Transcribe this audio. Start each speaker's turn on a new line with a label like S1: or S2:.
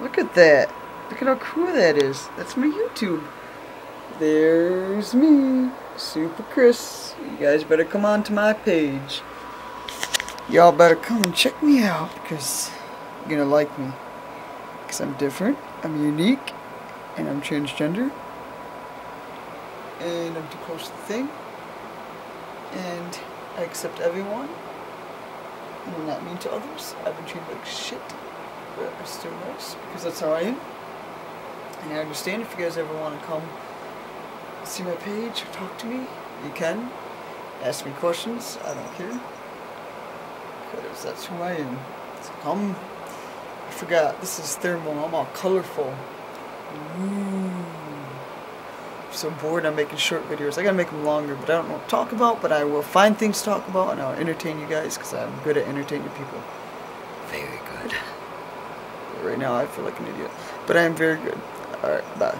S1: Look at that. Look at how cool that is. That's my YouTube. There's me, Super Chris. You guys better come on to my page. Y'all better come and check me out because you're gonna like me. Because I'm different, I'm unique, and I'm transgender. And I'm too close to the thing. And I accept everyone. And I'm not mean to others. I've been treated like shit. But I'm still nice because that's how I am. And I understand if you guys ever want to come see my page or talk to me, you can. Ask me questions, I don't care. Because that's who I am. So come. I forgot, this is thermal, I'm all colorful. Ooh. I'm so bored, I'm making short videos. I gotta make them longer, but I don't know what to talk about, but I will find things to talk about and I'll entertain you guys because I'm good at entertaining people. Very good. Right now I feel like an idiot, but I am very good. Alright, bye.